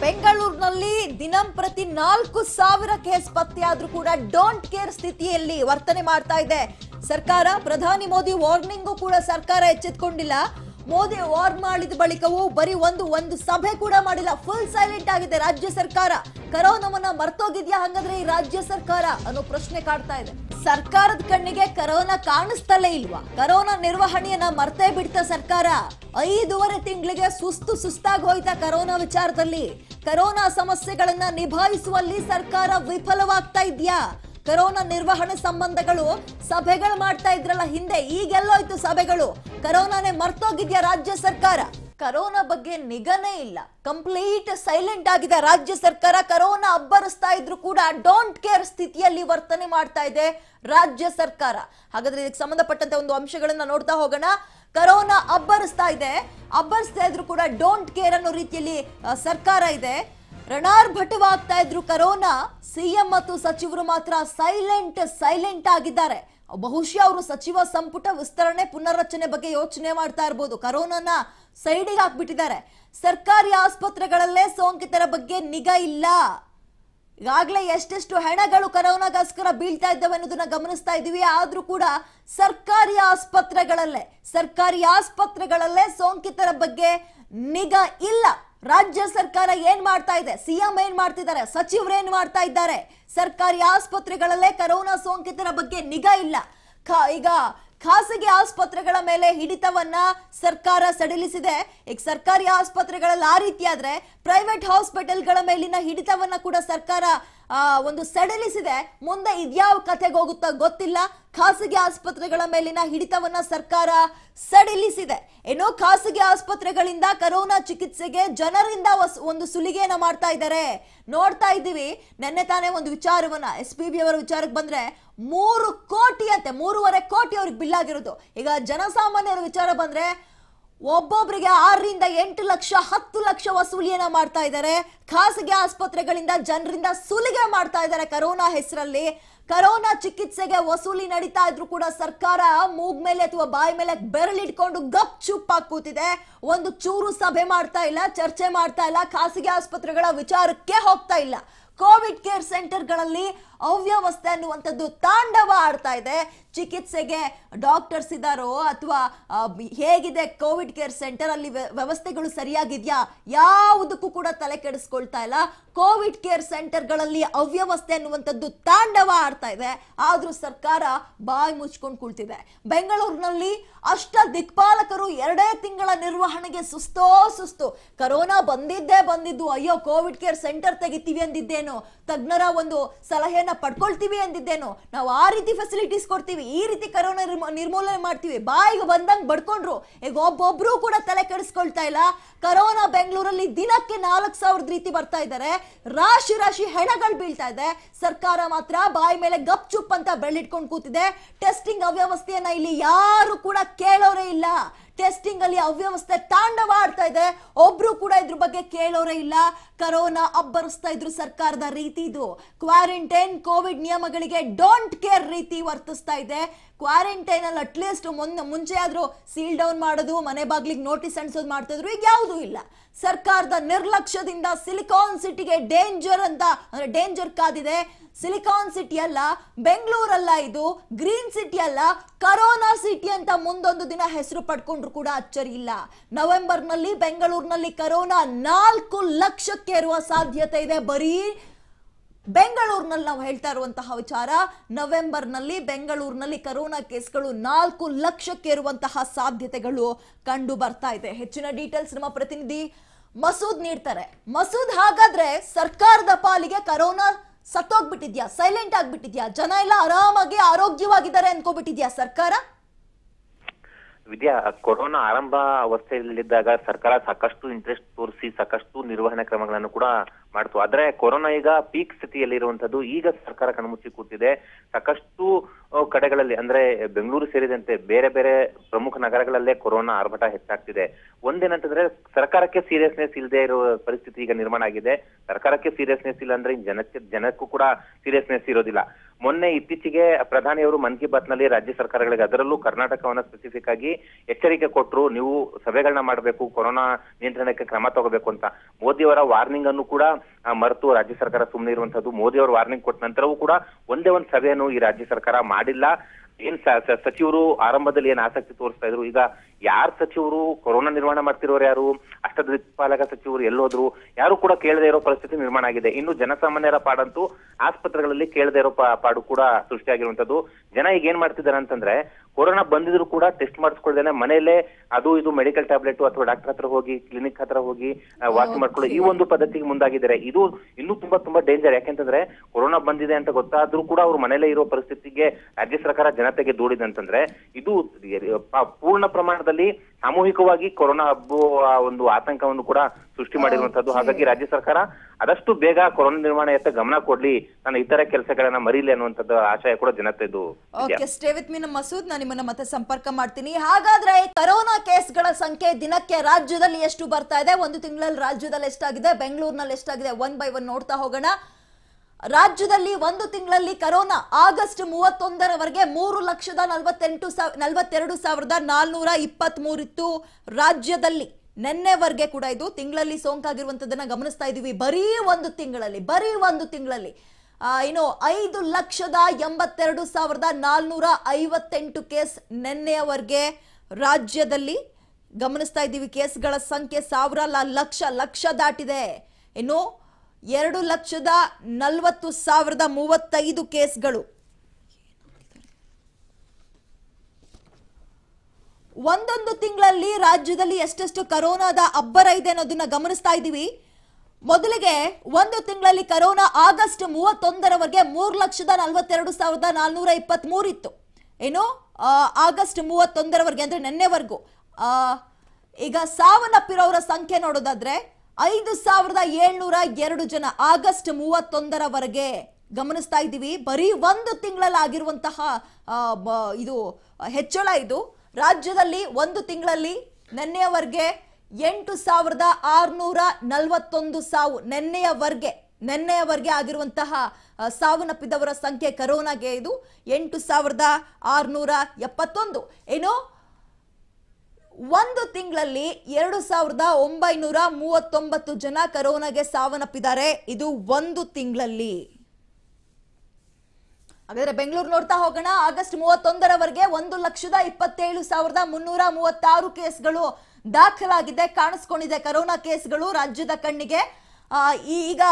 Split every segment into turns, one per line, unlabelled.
ಬೆಂಗಳೂರಿನಲ್ಲಿ ದಿನಂಪ್ರತಿ ನಾಲ್ಕು ಸಾವಿರ ಕೇಸ್ ಪತ್ತೆಯಾದ್ರೂ ಕೂಡ ಡೋಂಟ್ ಕೇರ್ ಸ್ಥಿತಿಯಲ್ಲಿ ವರ್ತನೆ ಮಾಡ್ತಾ ಇದೆ. ಸರ್ಕಾರ, ಪ್ರಧಾನಿ ಮೋದಿ ವಾರ್ನಿಂಗು ಕೂಡ ಸರ್ಕಾರ ಎಚ್ಚೆತ್ಕೊಂಡಿಲ್ಲ. ಮೋದಿ ವಾರ್ ಮಾಡಿದ ಬಳಿಕವೂ ಬರೀ ಒಂದು ಒಂದು ಸಭೆ ಕೂಡ ಮಾಡಿಲ್ಲ. ಫುಲ್ ಸೈಲೆಂಟ್ ಆಗಿದೆ ರಾಜ್ಯ ಸರ್ಕಾರ. ಕರೋನಾವನ್ನ ಮರ್ತೋಗಿದ್ಯಾ ಹಂಗಾದ್ರೆ ಈ ರಾಜ್ಯ ಸರ್ಕಾರ ಅನ್ನೋ ಪ್ರಶ್ನೆ ಕಾಡ್ತಾ ಇದೆ. ಸರ್ಕಾರದ ಕಣ್ಣಿಗೆ ಕರೋನಾ ಕಾಣಿಸ್ತಲೇ ಇಲ್ವಾ? ಕರೋನಾ ನಿರ್ವಹಣೆಯನ್ನ ಮರ್ತೇ ಬಿಡ್ತ ಸರ್ಕಾರ. ಐದೂವರೆ ತಿಂಗಳಿಗೆ ಸುಸ್ತು ಸುಸ್ತಾಗಿ ಹೋಯ್ತಾ ಕರೋನಾ ವಿಚಾರದಲ್ಲಿ. ಕರೋನಾ ಸಮಸ್ಯೆಗಳನ್ನ ನಿಭಾಯಿಸುವಲ್ಲಿ ಸರ್ಕಾರ ವಿಫಲವಾಗ್ತಾ ಇದ್ಯಾ? ಕರೋನಾ ನಿರ್ವಹಣೆ ಸಂಬಂಧಗಳು ಸಭೆಗಳು ಮಾಡ್ತಾ ಇದ್ರಲ್ಲ, ಹಿಂದೆ ಈಗೆಲ್ಲೋಯ್ತು ಸಭೆಗಳು. ಕರೋನಾನೇ ಮರ್ತೋಗಿದ್ಯಾ ರಾಜ್ಯ ಸರ್ಕಾರ? ಕರೋನಾ ಬಗ್ಗೆ ನಿಗನೇ ಇಲ್ಲ. ಕಂಪ್ಲೀಟ್ ಸೈಲೆಂಟ್ ಆಗಿದೆ ರಾಜ್ಯ ಸರ್ಕಾರ? ಕರೋನಾ ಅಬ್ಬರಿಸ್ತಾ ಇದ್ರು ಕೂಡ ಡೋಂಟ್ ಕೇರ್ ಸ್ಥಿತಿಯಲ್ಲಿ ವರ್ತನೆ ಮಾಡ್ತಾ ಇದೆ ರಾಜ್ಯ ಸರ್ಕಾರ. ಹಾಗಾದ್ರೆ ಇದಕ್ಕೆ ಸಂಬಂಧಪಟ್ಟಂತೆ ಒಂದು ಅಂಶಗಳನ್ನ ನೋಡ್ತಾ ಹೋಗೋಣ. ಕರೋನಾ ಅಬ್ಬರಿಸ್ತಾ ಇದೆ. ಅಬ್ಬರಿಸ್ತಾ ಇದ್ರು ಕೂಡ ಡೋಂಟ್ ಕೇರ್ ಅನ್ನೋ ರೀತಿಯಲ್ಲಿ ಸರ್ಕಾರ ಇದೆ. ರಣಾರ್ಭಟವಾಗ್ತಾ ಇದ್ರು ಕರೋನಾ, ಸಿಎಂ ಮತ್ತು ಸಚಿವರು ಮಾತ್ರ ಸೈಲೆಂಟ್ ಸೈಲೆಂಟ್ ಆಗಿದ್ದಾರೆ. ಬಹುಶಃ ಅವರು ಸಚಿವ ಸಂಪುಟ ವಿಸ್ತರಣೆ ಪುನರ್ರಚನೆ ಬಗ್ಗೆ ಯೋಚನೆ ಮಾಡ್ತಾ ಇರ್ಬೋದು. ಕರೋನಾನ ಸೈಡಿಗೆ ಹಾಕ್ಬಿಟ್ಟಿದ್ದಾರೆ. ಸರ್ಕಾರಿ ಆಸ್ಪತ್ರೆಗಳಲ್ಲೇ ಸೋಂಕಿತರ ಬಗ್ಗೆ ನಿಗಾ ಇಲ್ಲ. ಈಗಾಗಲೇ ಎಷ್ಟೆಷ್ಟು ಹೆಣಗಳು ಕರೋನಾಗೋಸ್ಕರ ಬೀಳ್ತಾ ಇದ್ದಾವೆ ಅನ್ನೋದನ್ನ ಗಮನಿಸ್ತಾ ಇದೀವಿ ಆದ್ರೂ ಕೂಡ ಸರ್ಕಾರಿ ಆಸ್ಪತ್ರೆಗಳಲ್ಲೇ ಸರ್ಕಾರಿ ಆಸ್ಪತ್ರೆಗಳಲ್ಲೇ ಸೋಂಕಿತರ ಬಗ್ಗೆ ನಿಗಾ ಇಲ್ಲ. ರಾಜ್ಯ ಸರ್ಕಾರ ಏನ್ ಮಾಡ್ತಾ ಇದೆ? ಸಿಎಂ ಏನ್ ಮಾಡ್ತಿದ್ದಾರೆ? ಸಚಿವರು ಏನ್ ಮಾಡ್ತಾ ಇದ್ದಾರೆ? ಸರ್ಕಾರಿ ಆಸ್ಪತ್ರೆಗಳಲ್ಲೇ ಕರೋನಾ ಸೋಂಕಿತರ ಬಗ್ಗೆ ನಿಗಾ ಇಲ್ಲ. ಈಗ ಖಾಸಗಿ ಆಸ್ಪತ್ರೆಗಳ ಮೇಲೆ ಹಿಡಿತವನ್ನ ಸರ್ಕಾರ ಸಡಿಲಿಸಿದೆ. ಈಗ ಸರ್ಕಾರಿ ಆಸ್ಪತ್ರೆಗಳಲ್ಲಿ ಆ ರೀತಿ ಆದ್ರೆ ಪ್ರೈವೇಟ್ ಹಾಸ್ಪಿಟಲ್ಗಳ ಮೇಲಿನ ಹಿಡಿತವನ್ನ ಕೂಡ ಸರ್ಕಾರ ಒಂದು ಸಡಿಲಿಸಿದೆ. ಮುಂದೆ ಇದ್ಯಾವ ಕಥೆಗೆ ಹೋಗುತ್ತಾ ಗೊತ್ತಿಲ್ಲ. ಖಾಸಗಿ ಆಸ್ಪತ್ರೆಗಳ ಮೇಲಿನ ಹಿಡಿತವನ್ನ ಸರ್ಕಾರ ಸಡಿಲಿಸಿದೆ. ಆಸ್ಪತ್ರೆಗಳಿಂದ ಕರೋನಾ ಚಿಕಿತ್ಸೆಗೆ ಜನರಿಂದ ಒಂದು ಸುಲಿಗೆಯನ್ನ ಮಾಡ್ತಾ ಇದ್ದಾರೆ. ನೋಡ್ತಾ ಇದ್ದೀವಿ. ನಿನ್ನೆ ತಾನೇ ಒಂದು ವಿಚಾರವನ್ನ ಎಸ್ ಪಿ ಬಿ ಅವರ ವಿಚಾರಕ್ಕೆ ಬಂದ್ರೆ ಮೂರು ಕೋಟಿ ಅಂತೆ ಮೂರುವರೆ ಕೋಟಿ ಅವ್ರಿಗೆ ಬಿಲ್ ಆಗಿರೋದು. ಈಗ ಜನಸಾಮಾನ್ಯರ ವಿಚಾರ ಬಂದ್ರೆ ಒಬ್ಬೊಬ್ಬರಿಗೆ ಆರರಿಂದ ಎಂಟು ಲಕ್ಷ, ಹತ್ತು ಲಕ್ಷ ವಸೂಲಿಯನ್ನ ಮಾಡ್ತಾ ಇದ್ದಾರೆ. ಖಾಸಗಿ ಆಸ್ಪತ್ರೆಗಳಿಂದ ಜನರಿಂದ ಸುಲಿಗೆ ಮಾಡ್ತಾ ಇದ್ದಾರೆ ಕರೋನಾ ಹೆಸರಲ್ಲಿ. ಕರೋನಾ ಚಿಕಿತ್ಸೆಗೆ ವಸೂಲಿ ನಡೀತಾ ಇದ್ರು ಕೂಡ ಸರ್ಕಾರ ಮೂಗ್ ಮೇಲೆ ಅಥವಾ ಬಾಯಿ ಮೇಲೆ ಬೆರಳಿಟ್ಕೊಂಡು ಗಪ್ ಚುಪ್ಪಾಗಿ ಕೂತಿದೆ. ಒಂದು ಚೂರು ಸಭೆ ಮಾಡ್ತಾ ಇಲ್ಲ, ಚರ್ಚೆ ಮಾಡ್ತಾ ಇಲ್ಲ, ಖಾಸಗಿ ಆಸ್ಪತ್ರೆಗಳ ವಿಚಾರಕ್ಕೆ ಹೋಗ್ತಾ ಇಲ್ಲ. ಕೋವಿಡ್ ಕೇರ್ ಸೆಂಟರ್ಗಳಲ್ಲಿ ಅವ್ಯವಸ್ಥೆ ಅನ್ನುವಂಥದ್ದು ತಾಂಡವ ಆಡ್ತಾ ಇದೆ. ಚಿಕಿತ್ಸೆಗೆ ಡಾಕ್ಟರ್ಸ್ ಇದ್ದಾರೋ ಅಥವಾ ಹೇಗಿದೆ ಕೋವಿಡ್ ಕೇರ್ ಸೆಂಟರ್ ಅಲ್ಲಿ ವ್ಯ- ವ್ಯವಸ್ಥೆಗಳು ಸರಿಯಾಗಿದೆಯಾ? ಯಾವುದಕ್ಕೂ ಕೂಡ ತಲೆ ಕೆಡಿಸ್ಕೊಳ್ತಾ ಇಲ್ಲ. ಕೋವಿಡ್ ಕೇರ್ ಸೆಂಟರ್ಗಳಲ್ಲಿ ಅವ್ಯವಸ್ಥೆ ಅನ್ನುವಂಥದ್ದು ತಾಂಡವ ಆಡ್ತಾ ಇದೆ. ಆದರೂ ಸರ್ಕಾರ ಬಾಯಿ ಮುಚ್ಕೊಂಡು ಕುಳ್ತಿದೆ. ಬೆಂಗಳೂರಿನಲ್ಲಿ ಅಷ್ಟ ದಿಕ್ಪಾಲಕರು ಎರಡೇ ತಿಂಗಳ ನಿರ್ವಹಣೆಗೆ ಸುಸ್ತೋ ಸುಸ್ತು. ಕರೋನಾ ಬಂದಿದ್ದೇ ಬಂದಿದ್ದು, ಅಯ್ಯೋ, ಕೋವಿಡ್ ಕೇರ್ ಸೆಂಟರ್ ತೆಗಿತೀವಿ ಅಂದಿದ್ದೇನು. ತಜ್ಞರ ಒಂದು ಪಡ್ಕೊಳ್ತೀವಿ ಅಂದಿದ್ದೇನು. ನಾವು ಆ ರೀತಿ ಫೆಸಿಲಿಟೀಸ್ ಕೊಡ್ತೀವಿ, ಈ ರೀತಿ ಕರೋನಾ ನಿರ್ಮ- ನಿರ್ಮೂಲನೆ ಮಾಡ್ತೀವಿ. ಬಾಯಿಗೆ ಬಂದಂಗೆ ಬಡ್ಕೊಂಡ್ರು. ಈಗ ಒಬ್ಬೊಬ್ರು ಕೂಡ ತಲೆ ಕೆಡಿಸ್ಕೊಳ್ತಾ ಇಲ್ಲ. ಕರೋನಾ ಬೆಂಗಳೂರಲ್ಲಿ ದಿನಕ್ಕೆ ನಾಲ್ಕು ಸಾವಿರದ ರೀತಿ ಬರ್ತಾ ಇದ್ದಾರೆ. ರಾಶಿ ರಾಶಿ ಹೆಣಗಳು ಬೀಳ್ತಾ ಇದೆ. ಸರ್ಕಾರ ಮಾತ್ರ ಬಾಯಿ ಮೇಲೆ ಗಪ್ ಚುಪ್ ಅಂತ ಬೆಳ್ಳಿಟ್ಕೊಂಡು ಕೂತಿದೆ. ಟೆಸ್ಟಿಂಗ್ ಅವ್ಯವಸ್ಥೆಯನ್ನ ಇಲ್ಲಿ ಯಾರು ಕೂಡ ಕೇಳೋರೇ ಇಲ್ಲ. ಟೆಸ್ಟಿಂಗ್ ಅಲ್ಲಿ ಅವ್ಯವಸ್ಥೆ ತಾಂಡವ ಆಡ್ತಾ ಇದೆ. ಒಬ್ರು ಕೂಡ ಇದ್ರ ಬಗ್ಗೆ ಕೇಳೋರೇ ಇಲ್ಲ. ಕರೋನಾ ಅಬ್ಬರಿಸ್ತಾ ಇದ್ರು ಸರ್ಕಾರದ ರೀತಿ ಇದು. ಕ್ವಾರಂಟೈನ್ ಕೋವಿಡ್ ನಿಯಮಗಳಿಗೆ ಡೋಂಟ್ ಕೇರ್ ರೀತಿ ವರ್ತಿಸ್ತಾ ಇದೆ. ಕ್ವಾರಂಟೈನ್ ಅಲ್ಲಿ ಅಟ್ಲೀಸ್ಟ್ ಮೊನ್ನೆ, ಮುಂಚೆ ಆದ್ರೂ ಸೀಲ್ ಡೌನ್ ಮಾಡೋದು, ಮನೆ ಬಾಗ್ಲಿಗೆ ನೋಟಿಸ್ ಅಂಟಿಸೋದು ಮಾಡ್ತಿದ್ರು, ಈಗ ಯಾವುದೂ ಇಲ್ಲ. ಸರ್ಕಾರದ ನಿರ್ಲಕ್ಷ್ಯದಿಂದ ಸಿಲಿಕಾನ್ ಸಿಟಿಗೆ ಡೇಂಜರ್ ಅಂತ, ಅಂದ್ರೆ ಡೇಂಜರ್ ಕಾದಿದೆ. ಸಿಲಿಕಾನ್ ಸಿಟಿ ಅಲ್ಲ, ಬೆಂಗಳೂರಲ್ಲ ಇದು ಗ್ರೀನ್ ಸಿಟಿ ಅಲ್ಲ ಕರೋನಾ ಸಿಟಿ ಅಂತ ಮುಂದೊಂದು ದಿನ ಹೆಸರು ಪಡ್ಕೊಂಡ್ರು ಕೂಡ ಅಚ್ಚರಿ ಇಲ್ಲ. ನವೆಂಬರ್ನಲ್ಲಿ ಬೆಂಗಳೂರಿನಲ್ಲಿ ಕರೋನಾ ನಾಲ್ಕು ಲಕ್ಷಕ್ಕೆ ಇರುವ ಸಾಧ್ಯತೆ ಇದೆ. ಬರೀ ಬೆಂಗಳೂರಿನಲ್ಲಿ ನಾವು ಹೇಳ್ತಾ ಇರುವಂತಹ ವಿಚಾರ. ನವೆಂಬರ್ನಲ್ಲಿ ಬೆಂಗಳೂರಿನಲ್ಲಿ ಕರೋನಾ ಕೇಸ್ಗಳು ನಾಲ್ಕು ಲಕ್ಷಕ್ಕೆ ಇರುವಂತಹ ಸಾಧ್ಯತೆಗಳು ಕಂಡು ಬರ್ತಾ ಇದೆ. ಹೆಚ್ಚಿನ ಡೀಟೇಲ್ಸ್ ನಮ್ಮ ಪ್ರತಿನಿಧಿ ಮಸೂದ್ ನೀಡ್ತಾರೆ. ಮಸೂದ್, ಹಾಗಾದ್ರೆ ಸರ್ಕಾರದ ಪಾಲಿಗೆ ಕರೋನಾ ಸತ್ತೋಗ್ಬಿಟ್ಟಿದ್ಯಾ? ಸೈಲೆಂಟ್ ಆಗ್ಬಿಟ್ಟಿದ್ಯಾ? ಜನ ಎಲ್ಲ ಆರಾಮಾಗಿ ಆರೋಗ್ಯವಾಗಿದ್ದಾರೆ ಅನ್ಕೋಬಿಟ್ಟಿದ್ಯಾ ಸರ್ಕಾರ?
ವಿದ್ಯಾ, ಕೊರೋನಾ ಆರಂಭ ಅವಸ್ಥೆಯಲ್ಲಿದ್ದಾಗ ಸರ್ಕಾರ ಸಾಕಷ್ಟು ಇಂಟ್ರೆಸ್ಟ್ ತೋರಿಸಿ, ಸಾಕಷ್ಟು ನಿರ್ವಹಣಾ ಕ್ರಮಗಳನ್ನು ಕೂಡ ಮಾಡ್ತು. ಆದ್ರೆ ಕೊರೋನಾ ಈಗ ಪೀಕ್ ಸ್ಥಿತಿಯಲ್ಲಿ ಇರುವಂತದ್ದು ಈಗ ಸರ್ಕಾರ ಕಣ್ಮುಚ್ಚಿ ಕೂತಿದೆ. ಸಾಕಷ್ಟು ಕಡೆಗಳಲ್ಲಿ ಅಂದ್ರೆ ಬೆಂಗಳೂರು ಸೇರಿದಂತೆ ಬೇರೆ ಬೇರೆ ಪ್ರಮುಖ ನಗರಗಳಲ್ಲೇ ಕೊರೋನಾ ಆರ್ಭಟ ಹೆಚ್ಚಾಗ್ತಿದೆ. ಒಂದೇನಂತಂದ್ರೆ ಸರ್ಕಾರಕ್ಕೆ ಸೀರಿಯಸ್ನೆಸ್ ಇಲ್ಲದೆ ಇರೋ ಪರಿಸ್ಥಿತಿ ಈಗ ನಿರ್ಮಾಣ ಆಗಿದೆ. ಸರ್ಕಾರಕ್ಕೆ ಸೀರಿಯಸ್ನೆಸ್ ಇಲ್ಲ ಅಂದ್ರೆ ಜನಕ್ಕೆ, ಜನಕ್ಕೂ ಕೂಡ ಸೀರಿಯಸ್ನೆಸ್ ಇರೋದಿಲ್ಲ. ಮೊನ್ನೆ ಇತ್ತೀಚೆಗೆ ಪ್ರಧಾನಿಯವರು ಮನ್ ಕಿ ಬಾತ್ನಲ್ಲಿ ರಾಜ್ಯ ಸರ್ಕಾರಗಳಿಗೆ ಅದರಲ್ಲೂ ಕರ್ನಾಟಕವನ್ನ ಸ್ಪೆಸಿಫಿಕ್ ಆಗಿ ಎಚ್ಚರಿಕೆ ಕೊಟ್ಟರು ನೀವು ಸಭೆಗಳನ್ನ ಮಾಡಬೇಕು, ಕೊರೋನಾ ನಿಯಂತ್ರಣಕ್ಕೆ ಕ್ರಮ ತಗೋಬೇಕು ಅಂತ. ಮೋದಿಯವರ ವಾರ್ನಿಂಗ್ ಅನ್ನು ಕೂಡ ಮರೆತು ರಾಜ್ಯ ಸರ್ಕಾರ ಸುಮ್ಮನೆ ಇರುವಂತದ್ದು ಮೋದಿ ಅವರು ವಾರ್ನಿಂಗ್ ಕೊಟ್ಟ ನಂತರವೂ ಕೂಡ ಒಂದೇ ಒಂದು ಸಭೆಯನ್ನು ಈ ರಾಜ್ಯ ಸರ್ಕಾರ ಮಾಡಿಲ್ಲ. ಏನ್ ಸಚಿವರು ಆರಂಭದಲ್ಲಿ ಏನ್ ಆಸಕ್ತಿ ತೋರಿಸ್ತಾ ಇದ್ರು? ಈಗ ಯಾರ್ ಸಚಿವರು ಕೊರೋನಾ ನಿರ್ವಹಣೆ ಮಾಡ್ತಿರೋರು ಯಾರು? ಅಷ್ಟದಿಕ್ಪಾಲಕ ಸಚಿವರು ಎಲ್ಲೋದ್ರು? ಯಾರು ಕೂಡ ಕೇಳದೆ ಇರೋ ಪರಿಸ್ಥಿತಿ ನಿರ್ಮಾಣ ಆಗಿದೆ. ಇನ್ನು ಜನಸಾಮಾನ್ಯರ ಪಾಡಂತೂ ಆಸ್ಪತ್ರೆಗಳಲ್ಲಿ ಕೇಳದೆ ಇರೋ ಪಾಡು ಕೂಡ ಸೃಷ್ಟಿಯಾಗಿರುವಂತದ್ದು ಜನ ಈಗ ಏನ್ ಮಾಡ್ತಿದ್ದಾರೆ ಅಂತಂದ್ರೆ ಕೊರೋನಾ ಬಂದಿದ್ರು ಕೂಡ ಟೆಸ್ಟ್ ಮಾಡಿಸ್ಕೊಳ್ದೇನೆ ಮನೆಯಲ್ಲೇ ಅದು ಇದು ಮೆಡಿಕಲ್ ಟ್ಯಾಬ್ಲೆಟ್ ಅಥವಾ ಡಾಕ್ಟರ್ ಹತ್ರ ಹೋಗಿ ಕ್ಲಿನಿಕ್ ಹತ್ರ ಹೋಗಿ ವಾಸಿ ಮಾಡ್ಕೊಳ್ಳೋ ಈ ಒಂದು ಪದ್ಧತಿಗೆ ಮುಂದಾಗಿದ್ದಾರೆ. ಇದು ಇನ್ನೂ ತುಂಬಾ ತುಂಬಾ ಡೇಂಜರ್ ಯಾಕೆಂತಂದ್ರೆ ಕೊರೋನಾ ಬಂದಿದೆ ಅಂತ ಗೊತ್ತಾದ್ರೂ ಕೂಡ ಅವ್ರು ಮನೆಯಲ್ಲೇ ಇರೋ ಪರಿಸ್ಥಿತಿಗೆ ರಾಜ್ಯ ಸರ್ಕಾರ ಜನತೆಗೆ ದೂಡಿದೆ ಅಂತಂದ್ರೆ ಇದು ಪೂರ್ಣ ಪ್ರಮಾಣದಲ್ಲಿ ಸಾಮೂಹಿಕವಾಗಿ ಕೊರೋನಾ ಹಬ್ಬುವ ಒಂದು ಆತಂಕವನ್ನು ಕೂಡ ಸೃಷ್ಟಿ ಮಾಡಿರುವಂತದ್ದು ಹಾಗಾಗಿ ರಾಜ್ಯ ಸರ್ಕಾರ ಆದಷ್ಟು ಬೇಗ ಕೊರೋನಾ ನಿರ್ವಹಣೆಯತ್ತ ಗಮನ ಕೊಡ್ಲಿ. ನಾನು ಇತರ ಕೆಲಸಗಳನ್ನ ಮರೀಲಿ ಅನ್ನುವಂಥದ್ದು ಆಶಯ ಕೂಡ ಜನತೆದು.
Okay stay with me Masood. ನಾನು ನಿಮ್ಮನ್ನ ಮತ್ತೆ ಸಂಪರ್ಕ ಮಾಡ್ತೀನಿ. ಹಾಗಾದ್ರೆ ಕರೋನಾ ಕೇಸ್ಗಳ ಸಂಖ್ಯೆ ದಿನಕ್ಕೆ ರಾಜ್ಯದಲ್ಲಿ ಎಷ್ಟು ಬರ್ತಾ ಇದೆ? ಒಂದು ತಿಂಗಳಲ್ಲಿ ರಾಜ್ಯದಲ್ಲಿ ಎಷ್ಟಾಗಿದೆ? ಬೆಂಗಳೂರಿನಲ್ಲಿ ಎಷ್ಟಾಗಿದೆ? ಒನ್ ಬೈ ಒನ್ ನೋಡ್ತಾ ಹೋಗೋಣ. ರಾಜ್ಯದಲ್ಲಿ ಒಂದು ತಿಂಗಳಲ್ಲಿ ಕರೋನಾ, ಆಗಸ್ಟ್ ಮೂವತ್ತೊಂದರವರೆಗೆ ಮೂರು ಲಕ್ಷದ ನಲವತ್ತೆಂಟು ಸಾವ್ ನಲವತ್ತೆರಡು ಸಾವಿರದ ನಾಲ್ನೂರ ಇಪ್ಪತ್ತ್ ಮೂರಿತ್ತು ರಾಜ್ಯದಲ್ಲಿ ನಿನ್ನೆವರೆಗೆ ಕೂಡ ಇದು ತಿಂಗಳಲ್ಲಿ ಸೋಂಕಾಗಿರುವಂಥದ್ದನ್ನು ಗಮನಿಸ್ತಾ ಇದ್ದೀವಿ. ಬರೀ ಒಂದು ತಿಂಗಳಲ್ಲಿ, ಬರೀ ಒಂದು ತಿಂಗಳಲ್ಲಿ. ಏನು ಐದು ಲಕ್ಷದ ಎಂಬತ್ತೆರಡು ಸಾವಿರದ ನಾಲ್ನೂರ ಐವತ್ತೆಂಟು ಕೇಸ್ ನಿನ್ನೆಯವರೆಗೆ ರಾಜ್ಯದಲ್ಲಿ ಗಮನಿಸ್ತಾ ಇದ್ದೀವಿ. ಕೇಸ್ಗಳ ಸಂಖ್ಯೆ ಸಾವಿರ ಲಕ್ಷ ಲಕ್ಷ ದಾಟಿದೆ. ಇನ್ನು ಎರಡು ಲಕ್ಷದ ನಲವತ್ತು ಸಾವಿರದ ಮೂವತ್ತೈದು ಕೇಸ್ಗಳು. ಒಂದೊಂದು ತಿಂಗಳಲ್ಲಿ ರಾಜ್ಯದಲ್ಲಿ ಎಷ್ಟೆಷ್ಟು ಕರೋನಾದ ಅಬ್ಬರ ಇದೆ ಅನ್ನೋದನ್ನ ಗಮನಿಸ್ತಾ ಇದ್ದೀವಿ. ಮೊದಲಿಗೆ ಒಂದು ತಿಂಗಳಲ್ಲಿ ಕರೋನಾ ಆಗಸ್ಟ್ ಮೂವತ್ತೊಂದರವರೆಗೆ ಮೂರು ಲಕ್ಷದ ನಲವತ್ತೆರಡು ಸಾವಿರದ ನಾಲ್ನೂರ ಇಪ್ಪತ್ತ್ ಇತ್ತು. ಏನು? ಆಗಸ್ಟ್ ಮೂವತ್ತೊಂದರವರೆಗೆ ಅಂದ್ರೆ ನಿನ್ನೆವರೆಗೂ. ಈಗ ಸಾವನ್ನಪ್ಪಿರೋರ ಸಂಖ್ಯೆ ನೋಡೋದಾದ್ರೆ ಐದು ಸಾವಿರದ ಏಳ್ನೂರ ಎರಡು ಜನ ಆಗಸ್ಟ್ ಮೂವತ್ತೊಂದರವರೆಗೆ ಗಮನಿಸ್ತಾ ಇದ್ದೀವಿ. ಬರೀ ಒಂದು ತಿಂಗಳಲ್ಲಿ ಆಗಿರುವಂತಹ ಇದು, ಹೆಚ್ಚಳ ಇದು. ರಾಜ್ಯದಲ್ಲಿ ಒಂದು ತಿಂಗಳಲ್ಲಿ ನಿನ್ನೆಯವರೆಗೆ ಎಂಟು ಸಾವಿರದ ಆರುನೂರ ನಲವತ್ತೊಂದು ಸಾವು ನಿನ್ನೆಯವರೆಗೆ ನಿನ್ನೆಯವರೆಗೆ ಆಗಿರುವಂತಹ ಸಾವನ್ನಪ್ಪಿದವರ ಸಂಖ್ಯೆ ಕರೋನಾಗೆ ಇದು ಎಂಟು ಸಾವಿರದ ಆರುನೂರ ಎಪ್ಪತ್ತೊಂದು. ಏನು ಒಂದು ತಿಂಗಳಲ್ಲಿ ಎರಡು ಸಾವಿರದ ಒಂಬೈನೂರ ಮೂವತ್ತೊಂಬತ್ತು ಜನ ಕರೋನಾಗೆ ಸಾವನ್ನಪ್ಪಿದ್ದಾರೆ. ಇದು ಒಂದು ತಿಂಗಳಲ್ಲಿ. ಹಾಗಾದ್ರೆ ಬೆಂಗಳೂರು ನೋಡ್ತಾ ಹೋಗೋಣ. ಆಗಸ್ಟ್ ಮೂವತ್ತೊಂದರವರೆಗೆ ಒಂದು ಲಕ್ಷದ ಇಪ್ಪತ್ತೇಳು ಸಾವಿರದ ಮುನ್ನೂರ ಮೂವತ್ತಾರು ಕೇಸ್ಗಳು ದಾಖಲಾಗಿದೆ, ಕಾಣಿಸ್ಕೊಂಡಿದೆ. ಕರೋನಾ ಕೇಸ್ಗಳು ರಾಜ್ಯದ ಕಣ್ಣಿಗೆ. ಈಗ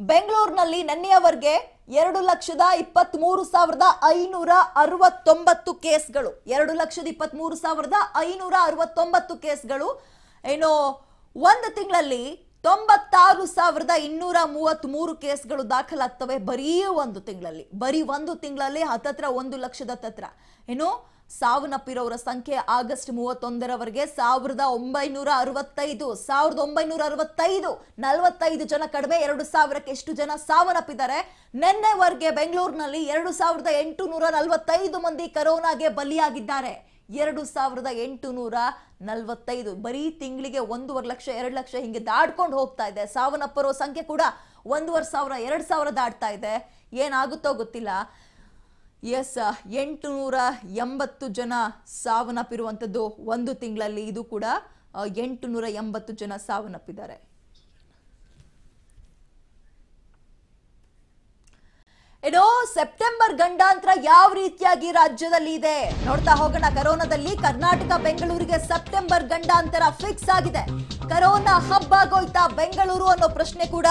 ಬೆಂಗಳೂರಿನಲ್ಲಿ ನಿನ್ನೆಯವರೆಗೆ ಎರಡು ಲಕ್ಷದ ಇಪ್ಪತ್ತ್ ಮೂರು ಸಾವಿರದ ಐನೂರ ಅರವತ್ತೊಂಬತ್ತು ಕೇಸ್ಗಳು. ಎರಡು ಲಕ್ಷದ ಇಪ್ಪತ್ತ್ ಮೂರು ಸಾವಿರದ ಐನೂರ ಅರವತ್ತೊಂಬತ್ತು ಕೇಸ್ಗಳು. ಏನು ಒಂದು ತಿಂಗಳಲ್ಲಿ ತೊಂಬತ್ತಾರು ಸಾವಿರದ ಇನ್ನೂರ ಮೂವತ್ತ್ ಮೂರು ಕೇಸ್ಗಳು ದಾಖಲಾಗ್ತವೆ ಬರೀ ಒಂದು ತಿಂಗಳಲ್ಲಿ, ಬರೀ ಒಂದು ತಿಂಗಳಲ್ಲಿ ಹತ್ತತ್ರ ಒಂದು ಲಕ್ಷದ ಹತ್ತತ್ರ ಏನು? ಸಾವನ್ನಪ್ಪಿರೋರ ಸಂಖ್ಯೆ ಆಗಸ್ಟ್ ಮೂವತ್ತೊಂದರವರೆಗೆ ಸಾವಿರದ ಒಂಬೈನೂರ ಅರವತ್ತೈದು, ಸಾವಿರದ ಒಂಬೈನೂರ ಅರವತ್ತೈದು, ನಲವತ್ತೈದು ಜನ ಕಡಿಮೆ, ಎರಡು ಸಾವಿರಕ್ಕೆ ಎಷ್ಟು ಜನ ಸಾವನ್ನಪ್ಪಿದ್ದಾರೆ? ನಿನ್ನೆವರೆಗೆ ಬೆಂಗಳೂರಿನಲ್ಲಿ ಎರಡು ಸಾವಿರದ ಎಂಟುನೂರ ನಲವತ್ತೈದು ಮಂದಿ ಕರೋನಾಗೆ ಬಲಿಯಾಗಿದ್ದಾರೆ. ಎರಡು ಸಾವಿರದ ಎಂಟು ನೂರ ನಲವತ್ತೈದು. ಬರೀ ತಿಂಗಳಿಗೆ ಒಂದೂವರೆ ಲಕ್ಷ, ಎರಡು ಲಕ್ಷ ಹಿಂಗೆ ದಾಡ್ಕೊಂಡು ಹೋಗ್ತಾ ಇದೆ. ಸಾವನ್ನಪ್ಪರೋ ಸಂಖ್ಯೆ ಕೂಡ ಒಂದೂವರೆ ಸಾವಿರ, ಎರಡು ಸಾವಿರ ದಾಟ್ತಾ ಇದೆ. ಏನಾಗುತ್ತೋ ಗೊತ್ತಿಲ್ಲ. ಎಸ್, ಎಂಟುನೂರ ಎಂಬತ್ತು ಜನ ಸಾವನ್ನಪ್ಪಿರುವಂಥದ್ದು ಒಂದು ತಿಂಗಳಲ್ಲಿ. ಇದು ಕೂಡ ಎಂಟುನೂರ ಎಂಬತ್ತು ಜನ ಸಾವನ್ನಪ್ಪಿದ್ದಾರೆ. ಏನೋ ಸೆಪ್ಟೆಂಬರ್ ಗಂಡಾಂತರ ಯಾವ ರೀತಿಯಾಗಿ ರಾಜ್ಯದಲ್ಲಿ ಇದೆ? ನೋಡ್ತಾ ಹೋಗೋಣ. ಕರೋನಾದಲ್ಲಿ ಕರ್ನಾಟಕ ಬೆಂಗಳೂರಿಗೆ ಸೆಪ್ಟೆಂಬರ್ ಗಂಡಾಂತರ ಫಿಕ್ಸ್ ಆಗಿದೆ. ಕರೋನಾ ಹಬ್ಬಾಗೋಯ್ತಾ ಬೆಂಗಳೂರು ಅನ್ನೋ ಪ್ರಶ್ನೆ ಕೂಡ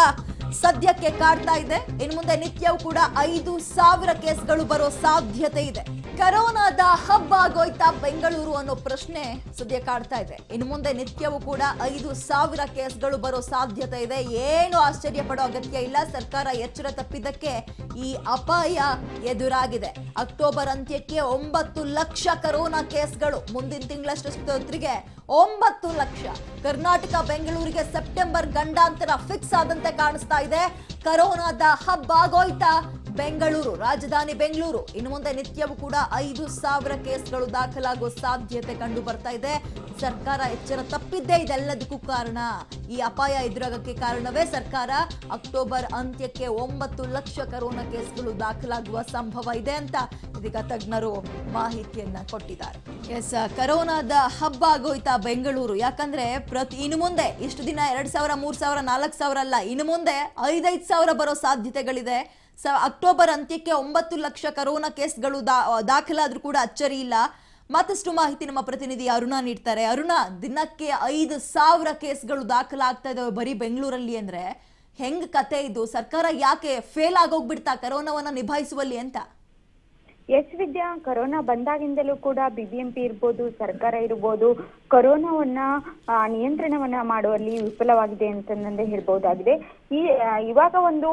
ಸದ್ಯಕ್ಕೆ ಕಾಡ್ತಾ ಇದೆ. ಇನ್ನು ಮುಂದೆ ನಿತ್ಯವೂ ಕೂಡ ಐದು ಸಾವಿರ ಕೇಸ್ಗಳು ಬರೋ ಸಾಧ್ಯತೆ ಇದೆ. ಕರೋನಾದ ಹಬ್ಬ ಆಗೋಯ್ತಾ ಬೆಂಗಳೂರು ಅನ್ನೋ ಪ್ರಶ್ನೆ ಸದ್ಯ ಕಾಡ್ತಾ ಇದೆ. ಇನ್ನು ಮುಂದೆ ನಿತ್ಯವೂ ಕೂಡ ಐದು ಸಾವಿರ ಕೇಸ್ಗಳು ಬರೋ ಸಾಧ್ಯತೆ ಇದೆ. ಏನು ಆಶ್ಚರ್ಯ ಪಡೋ ಅಗತ್ಯ ಇಲ್ಲ. ಸರ್ಕಾರ ಎಚ್ಚರ ತಪ್ಪಿದ್ದಕ್ಕೆ ಈ ಅಪಾಯ ಎದುರಾಗಿದೆ. ಅಕ್ಟೋಬರ್ ಅಂತ್ಯಕ್ಕೆ ಒಂಬತ್ತು ಲಕ್ಷ ಕರೋನಾ ಕೇಸ್ಗಳು. ಮುಂದಿನ ತಿಂಗಳಷ್ಟೊತ್ತಿಗೆ ಒಂಬತ್ತು ಲಕ್ಷ. ಕರ್ನಾಟಕ, ಬೆಂಗಳೂರಿಗೆ ಸೆಪ್ಟೆಂಬರ್ ಗಂಡಾಂತರ ಫಿಕ್ಸ್ ಆದಂತೆ ಕಾಣಿಸ್ತಾ ಇದೆ. ಕರೋನಾದ ಹಬ್ಬ ಆಗೋಯ್ತಾ ಬೆಂಗಳೂರು, ರಾಜಧಾನಿ ಬೆಂಗಳೂರು. ಇನ್ನು ಮುಂದೆ ನಿತ್ಯವೂ ಕೂಡ ಐದು ಸಾವಿರ ಕೇಸ್ಗಳು ದಾಖಲಾಗುವ ಸಾಧ್ಯತೆ ಕಂಡು ಬರ್ತಾ ಇದೆ. ಸರ್ಕಾರ ಎಚ್ಚರ ತಪ್ಪಿದ್ದೇ ಇದೆಲ್ಲದಕ್ಕೂ ಕಾರಣ. ಈ ಅಪಾಯ ಎದುರಾಗಕ್ಕೆ ಕಾರಣವೇ ಸರ್ಕಾರ ಅಕ್ಟೋಬರ್ ಅಂತ್ಯಕ್ಕೆ ಒಂಬತ್ತು ಲಕ್ಷ ಕರೋನಾ ಕೇಸ್ಗಳು ದಾಖಲಾಗುವ ಸಂಭವ ಇದೆ ಅಂತ ಇದೀಗ ತಜ್ಞರು ಮಾಹಿತಿಯನ್ನ ಕೊಟ್ಟಿದ್ದಾರೆ. ಎಸ್, ಕರೋನಾದ ಹಬ್ಬ ಆಗೋಯ್ತಾ ಬೆಂಗಳೂರು? ಯಾಕಂದ್ರೆ ಪ್ರತಿ ಇನ್ನು ಮುಂದೆ ಇಷ್ಟು ದಿನ ಎರಡ್ ಸಾವಿರ, ಮೂರ್ ಸಾವಿರ, ನಾಲ್ಕು ಸಾವಿರ ಅಲ್ಲ, ಇನ್ನು ಮುಂದೆ ಐದೈದು ಸಾವಿರ ಬರೋ ಸಾಧ್ಯತೆಗಳಿದೆ. ಸ, ಅಕ್ಟೋಬರ್ ಅಂತ್ಯಕ್ಕೆ ಒಂಬತ್ತು ಲಕ್ಷ ಕರೋನಾ ಕೇಸ್ಗಳು ದಾ, ದಾಖಲಾದ್ರೂ ಕೂಡ ಅಚ್ಚರಿ ಇಲ್ಲ. ಮತ್ತಷ್ಟು ಮಾಹಿತಿ ನಮ್ಮ ಪ್ರತಿನಿಧಿ ಅರುಣ ನೀಡ್ತಾರೆ. ಅರುಣ, ದಿನಕ್ಕೆ ಐದು ಸಾವಿರ ಕೇಸ್ಗಳು ದಾಖಲಾಗ್ತಾ ಇದಾವೆ ಬರೀ ಬೆಂಗಳೂರಲ್ಲಿ ಅಂದ್ರೆ. ಹೆಂಗ್ ಕತೆ ಇದು? ಸರ್ಕಾರ ಯಾಕೆ ಫೇಲ್ ಆಗೋಗ್ಬಿಡ್ತಾ? ಕರೋನಾವನ್ನ ನಿಭಾಯಿಸುವಲ್ಲಿ ಅಂತ.
ಎಸ್ ವಿದ್ಯಾ, ಕೊರೋನಾ ಬಂದಾಗಿಂದಲೂ ಕೂಡ ಬಿಬಿಎಂಪಿ ಇರ್ಬೋದು, ಸರ್ಕಾರ ಇರ್ಬೋದು, ಕೊರೋನಾವನ್ನ ನಿಯಂತ್ರಣವನ್ನ ಮಾಡುವಲ್ಲಿ ವಿಫಲವಾಗಿದೆ ಅಂತಂದೇ ಹೇಳ್ಬಹುದಾಗಿದೆ ಈ ಇವಾಗ ಒಂದು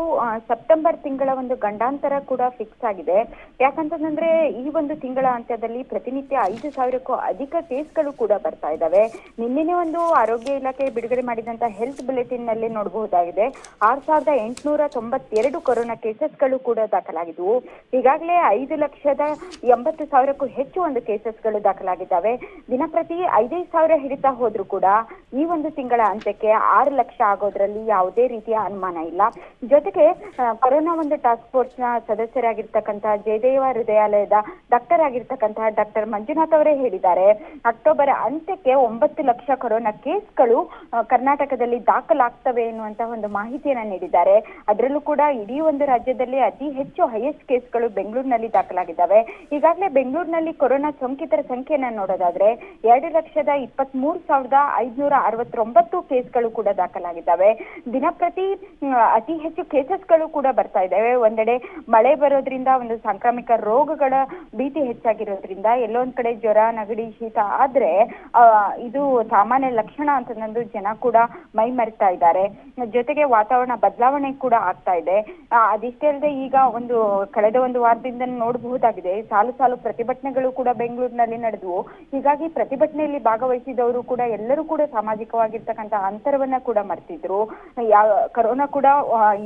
ಸೆಪ್ಟೆಂಬರ್ ತಿಂಗಳ ಒಂದು ಗಂಡಾಂತರ ಕೂಡ ಫಿಕ್ಸ್ ಆಗಿದೆ. ಯಾಕಂತಂದ್ರೆ ಈ ಒಂದು ತಿಂಗಳ ಅಂತ್ಯದಲ್ಲಿ ಪ್ರತಿನಿತ್ಯ ಐದು ಸಾವಿರಕ್ಕೂ ಅಧಿಕ ಕೇಸ್ಗಳು ಕೂಡ ಬರ್ತಾ ಇದ್ದಾವೆ. ನಿನ್ನೆನೆ ಒಂದು ಆರೋಗ್ಯ ಇಲಾಖೆ ಬಿಡುಗಡೆ ಮಾಡಿದಂತ ಹೆಲ್ತ್ ಬುಲೆಟಿನ್ನಲ್ಲಿ ನೋಡಬಹುದಾಗಿದೆ. ಆರ್ ಸಾವಿರದ ಎಂಟುನೂರ ತೊಂಬತ್ತೆರಡು ಕೊರೋನಾ ಕೇಸಸ್ಗಳು ಕೂಡ ದಾಖಲಾಗಿದ್ವು. ಈಗಾಗಲೇ ಐದು ಲಕ್ಷದ ಎಂಬತ್ತು ಸಾವಿರಕ್ಕೂ ಹೆಚ್ಚು ಒಂದು ಕೇಸಸ್ಗಳು ದಾಖಲಾಗಿದ್ದಾವೆ. ದಿನಪ್ರತಿ ಐದೈದು ಸಾವಿರ ಹಿಡಿತಾ ಹೋದ್ರು ಕೂಡ ಈ ಒಂದು ತಿಂಗಳ ಅಂತ್ಯಕ್ಕೆ ಆರು ಲಕ್ಷ ಆಗೋದ್ರಲ್ಲಿ ಯಾವುದೇ ರೀತಿಯ ಅನುಮಾನ ಇಲ್ಲ. ಜೊತೆಗೆ ಕೊರೋನಾ ಒಂದು ಟಾಸ್ಕ್ ಫೋರ್ಸ್ನ ಸದಸ್ಯರಾಗಿರ್ತಕ್ಕಂಥ ಜಯದೇವ ಹೃದಯಾಲಯದ ಡಾಕ್ಟರ್ ಆಗಿರ್ತಕ್ಕಂತಹ ಡಾಕ್ಟರ್ ಮಂಜುನಾಥ್ ಅವರೇ ಹೇಳಿದ್ದಾರೆ, ಅಕ್ಟೋಬರ್ ಅಂತ್ಯಕ್ಕೆ ಒಂಬತ್ತು ಲಕ್ಷ ಕೊರೋನಾ ಕೇಸ್ಗಳು ಕರ್ನಾಟಕದಲ್ಲಿ ದಾಖಲಾಗ್ತವೆ ಎನ್ನುವಂತಹ ಒಂದು ಮಾಹಿತಿಯನ್ನ ನೀಡಿದ್ದಾರೆ. ಅದರಲ್ಲೂ ಕೂಡ ಇಡೀ ಒಂದು ರಾಜ್ಯದಲ್ಲಿ ಅತಿ ಹೆಚ್ಚು ಹೈಯೆಸ್ಟ್ ಕೇಸ್ಗಳು ಬೆಂಗಳೂರಿನಲ್ಲಿ ದಾಖಲಾಗಿದ್ದಾವೆ ಈಗಾಗಲೇ ಬೆಂಗಳೂರಿನಲ್ಲಿ ಕೊರೋನಾ ಸೋಂಕಿತರ ಸಂಖ್ಯೆಯನ್ನ ನೋಡೋದಾದ್ರೆ ಎರಡು ಲಕ್ಷದ ಇಪ್ಪತ್ತ್ ಸಾವಿರದ ಐದ್ನೂರ ಅರವತ್ತೊಂಬತ್ತು ಕೇಸ್ಗಳು ಕೂಡ ದಾಖಲಾಗಿದ್ದಾವೆ. ದಿನಪ್ರತಿ ಅತಿ ಹೆಚ್ಚು ಕೇಸಸ್ಗಳು ಕೂಡ ಬರ್ತಾ ಇದ್ದಾವೆ. ಒಂದೆಡೆ ಮಳೆ ಬರೋದ್ರಿಂದ, ಒಂದು ಸಾಂಕ್ರಾಮಿಕ ರೋಗಗಳ ಭೀತಿ ಹೆಚ್ಚಾಗಿರೋದ್ರಿಂದ ಎಲ್ಲೊಂದ್ ಕಡೆ ಜ್ವರ, ನಗಡಿ, ಶೀತ ಆದ್ರೆ ಇದು ಸಾಮಾನ್ಯ ಲಕ್ಷಣ ಅಂತಂದು ಜನ ಕೂಡ ಮೈ ಮರಿತಾ ಇದ್ದಾರೆ. ಜೊತೆಗೆ ವಾತಾವರಣ ಬದಲಾವಣೆ ಕೂಡ ಆಗ್ತಾ ಇದೆ. ಅದಿಷ್ಟೇ ಅಲ್ಲದೆ ಈಗ ಒಂದು, ಕಳೆದ ಒಂದು ವಾರದಿಂದ ನೋಡಬಹುದಾಗಿದೆ ಸಾಲು ಸಾಲು ಪ್ರತಿಭಟನೆಗಳು ಕೂಡ ಬೆಂಗಳೂರಿನಲ್ಲಿ ನಡೆದವು. ಹೀಗಾಗಿ ಪ್ರತಿಭಟನೆಯಲ್ಲಿ ಭಾಗವಹಿಸಿದವರು ಕೂಡ ಎಲ್ಲರೂ ಕೂಡ ಸಾಮಾಜಿಕವಾಗಿರ್ತಕ್ಕಂಥ ಅಂತರವನ್ನ ಕೂಡ ಮರ್ತಿದ್ರು. ಕರೋನಾ ಕೂಡ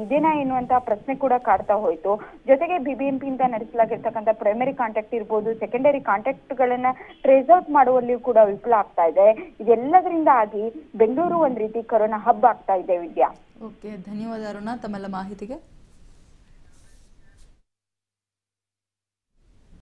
ಇದೇನಾ ಎನ್ನುವಂತ ಪ್ರಶ್ನೆ ಕೂಡ ಕಾಡ್ತಾ ಹೋಯ್ತು. ಜೊತೆಗೆ ಬಿಬಿಎಂಪಿ ಇಂದ ನಡೆಸಲಾಗಿರ್ತಕ್ಕಂಥ ಪ್ರೈಮರಿ ಕಾಂಟ್ಯಾಕ್ಟ್ ಇರ್ಬೋದು ಸೆಕೆಂಡರಿ ಕಾಂಟ್ಯಾಕ್ಟ್ ಗಳನ್ನ ಟ್ರೇಸ್ ಔಟ್ ಮಾಡುವಲ್ಲಿಯೂ ಕೂಡ ವಿಫಲ ಆಗ್ತಾ ಇದೆ. ಇದೆಲ್ಲದರಿಂದ ಆಗಿ ಬೆಂಗಳೂರು ಒಂದ್ ರೀತಿ ಕರೋನಾ ಹಬ್ ಆಗ್ತಾ ಇದೆ ವಿದ್ಯಾ.
ಓಕೆ, ಧನ್ಯವಾದ ಅರುಣ ತಮ್ಮೆಲ್ಲ ಮಾಹಿತಿಗೆ.